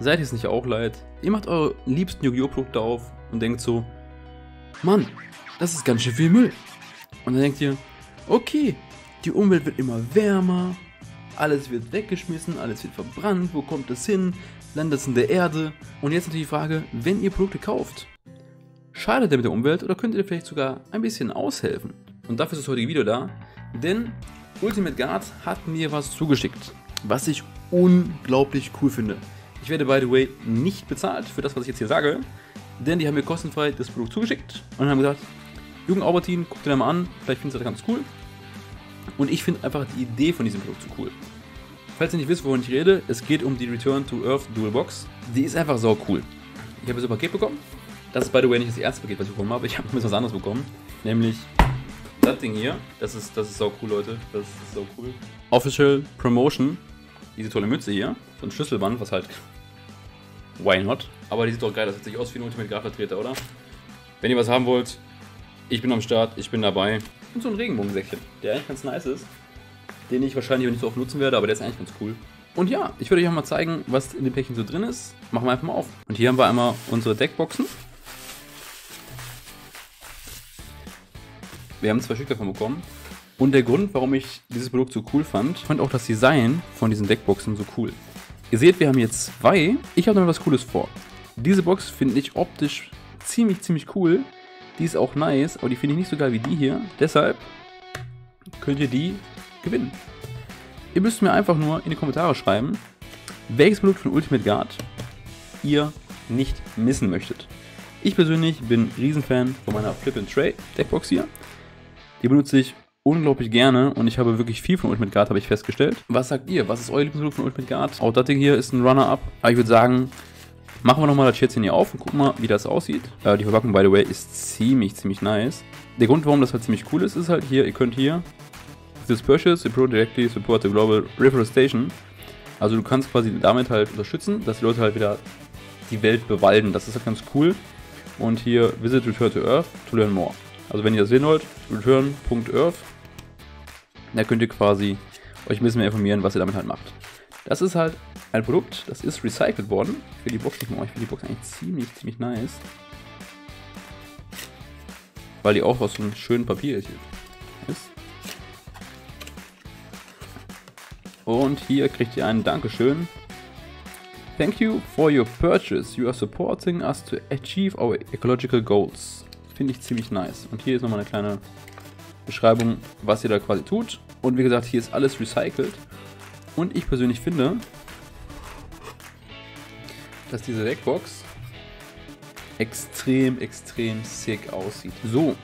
Seid ihr es nicht auch leid? Ihr macht eure liebsten Yu-Gi-Oh! Produkte auf und denkt so, Mann, das ist ganz schön viel Müll. Und dann denkt ihr, okay, die Umwelt wird immer wärmer, alles wird weggeschmissen, alles wird verbrannt, wo kommt es hin? Landet es in der Erde? Und jetzt natürlich die Frage, wenn ihr Produkte kauft, schadet ihr mit der Umwelt oder könnt ihr vielleicht sogar ein bisschen aushelfen? Und dafür ist das heutige Video da, denn Ultimate Guard hat mir was zugeschickt, was ich unglaublich cool finde. Ich werde, by the way, nicht bezahlt für das, was ich jetzt hier sage, denn die haben mir kostenfrei das Produkt zugeschickt und haben gesagt, Jürgen Aubertin, guck dir das mal an, vielleicht findest du das ganz cool. Und ich finde einfach die Idee von diesem Produkt so cool. Falls ihr nicht wisst, wovon ich rede, es geht um die Return to Earth Dual Box. Die ist einfach so cool. Ich habe so ein Paket bekommen. Das ist, by the way, nicht das erste Paket, was ich bekommen habe. Ich habe ein bisschen was anderes bekommen. Nämlich das Ding hier. Das ist, das ist so cool, Leute. Das ist so cool. Official Promotion. Diese tolle Mütze hier. So ein Schlüsselband, was halt why not? Aber die sieht doch geil, das sieht sich aus wie ein Ultimate Guard Vertreter, oder? Wenn ihr was haben wollt, ich bin am Start, ich bin dabei. Und so ein Regenbogensäckchen, der eigentlich ganz nice ist. Den ich wahrscheinlich nicht so oft nutzen werde, aber der ist eigentlich ganz cool. Und ja, ich würde euch auch mal zeigen, was in dem Päckchen so drin ist. Machen wir einfach mal auf. Und hier haben wir einmal unsere Deckboxen. Wir haben zwei Stück davon bekommen. Und der Grund, warum ich dieses Produkt so cool fand, fand auch das Design von diesen Deckboxen so cool. Ihr seht, wir haben hier zwei. Ich habe noch was Cooles vor. Diese Box finde ich optisch ziemlich, ziemlich cool. Die ist auch nice, aber die finde ich nicht so geil wie die hier. Deshalb könnt ihr die gewinnen. Ihr müsst mir einfach nur in die Kommentare schreiben, welches Produkt von Ultimate Guard ihr nicht missen möchtet. Ich persönlich bin Riesenfan von meiner Flip and Tray Deckbox hier. Die benutze ich unglaublich gerne und ich habe wirklich viel von Ultimate Guard, habe ich festgestellt. Was sagt ihr? Was ist euer Lieblingsprodukt von Ultimate Guard? Auch das Ding hier ist ein Runner-Up. Aber ich würde sagen, machen wir nochmal das Schätzchen hier auf und gucken mal, wie das aussieht. Äh, die Verpackung, by the way, ist ziemlich, ziemlich nice. Der Grund, warum das halt ziemlich cool ist, ist halt hier, ihr könnt hier This purchase, you directly support the global reforestation. Also du kannst quasi damit halt unterstützen, dass die Leute halt wieder die Welt bewalden. Das ist halt ganz cool. Und hier visit return to earth to learn more. Also wenn ihr das sehen wollt, return.earth da könnt ihr quasi euch ein bisschen mehr informieren, was ihr damit halt macht. Das ist halt ein Produkt, das ist recycelt worden. Ich will die Box nicht mal, ich finde die Box eigentlich ziemlich, ziemlich nice. Weil die auch aus einem schönen Papier ist. Und hier kriegt ihr ein Dankeschön. Thank you for your purchase. You are supporting us to achieve our ecological goals. Finde ich ziemlich nice. Und hier ist nochmal eine kleine Beschreibung, was ihr da quasi tut. Und wie gesagt, hier ist alles recycelt. Und ich persönlich finde, dass diese Deckbox extrem, extrem sick aussieht. So,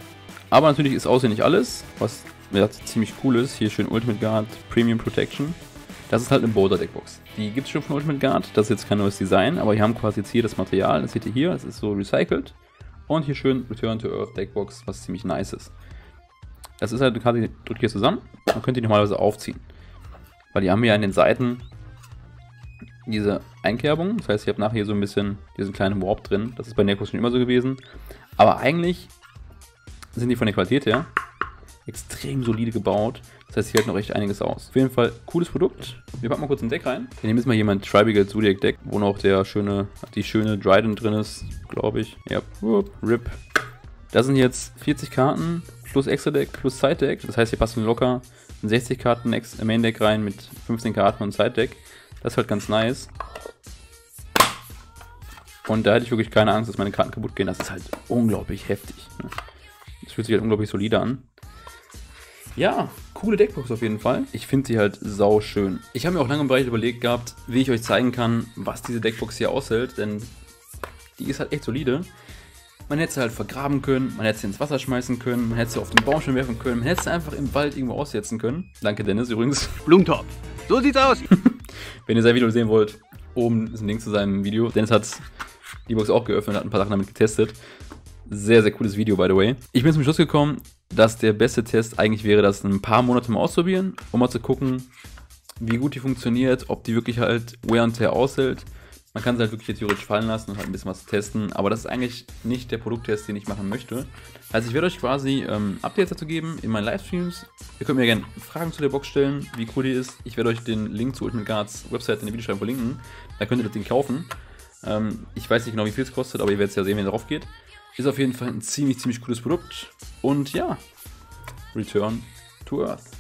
aber natürlich ist Aussehen nicht alles, was ja, ziemlich cool ist. Hier schön Ultimate Guard Premium Protection. Das ist halt eine Boulder Deckbox. Die gibt es schon von Ultimate Guard. Das ist jetzt kein neues Design, aber wir haben quasi jetzt hier das Material. Das seht ihr hier, das ist so recycelt. Und hier schön Return to Earth Deckbox, was ziemlich nice ist. Das ist halt die drückt hier zusammen. Man könnte die normalerweise aufziehen. Weil die haben hier an den Seiten diese Einkerbung. Das heißt, ich habe nachher hier so ein bisschen diesen kleinen Warp drin. Das ist bei Necros schon immer so gewesen. Aber eigentlich sind die von der Qualität her extrem solide gebaut. Das heißt, hier hält noch echt einiges aus. Auf jeden Fall cooles Produkt. Wir packen mal kurz ein Deck rein. Wir nehmen jetzt mal hier mein Tribigal Zodiac Deck, wo noch der schöne, die schöne Dryden drin ist, glaube ich. Ja, RIP. Da sind jetzt 40 Karten plus Extra Deck plus Side Deck. Das heißt, hier passen locker 60 Karten Main Deck rein mit 15 Karten und Side Deck. Das ist halt ganz nice. Und da hätte ich wirklich keine Angst, dass meine Karten kaputt gehen. Das ist halt unglaublich heftig. Ne? Das fühlt sich halt unglaublich solide an. Ja, coole Deckbox auf jeden Fall. Ich finde sie halt sau schön. Ich habe mir auch lange und breit überlegt gehabt, wie ich euch zeigen kann, was diese Deckbox hier aushält, denn die ist halt echt solide. Man hätte sie halt vergraben können, man hätte sie ins Wasser schmeißen können, man hätte sie auf den Baum schon werfen können, man hätte sie einfach im Wald irgendwo aussetzen können. Danke Dennis übrigens. Blumentop. So sieht's aus. Wenn ihr sein Video sehen wollt, oben ist ein Link zu seinem Video. Dennis hat die Box auch geöffnet, hat ein paar Sachen damit getestet. Sehr, sehr cooles Video, by the way. Ich bin zum Schluss gekommen, dass der beste Test eigentlich wäre, das ein paar Monate mal auszuprobieren, um mal zu gucken, wie gut die funktioniert, ob die wirklich halt Wear and Tear aushält. Man kann sie halt wirklich theoretisch fallen lassen und halt ein bisschen was testen, aber das ist eigentlich nicht der Produkttest, den ich machen möchte. Also ich werde euch quasi ähm, Updates dazu geben in meinen Livestreams. Ihr könnt mir gerne Fragen zu der Box stellen, wie cool die ist. Ich werde euch den Link zu Ultimate Guards Website in der Videobeschreibung verlinken. Da könnt ihr das Ding kaufen. Ähm, ich weiß nicht genau, wie viel es kostet, aber ihr werdet es ja sehen, wenn ihr drauf geht. Ist auf jeden Fall ein ziemlich, ziemlich cooles Produkt. Und ja, Return to Earth.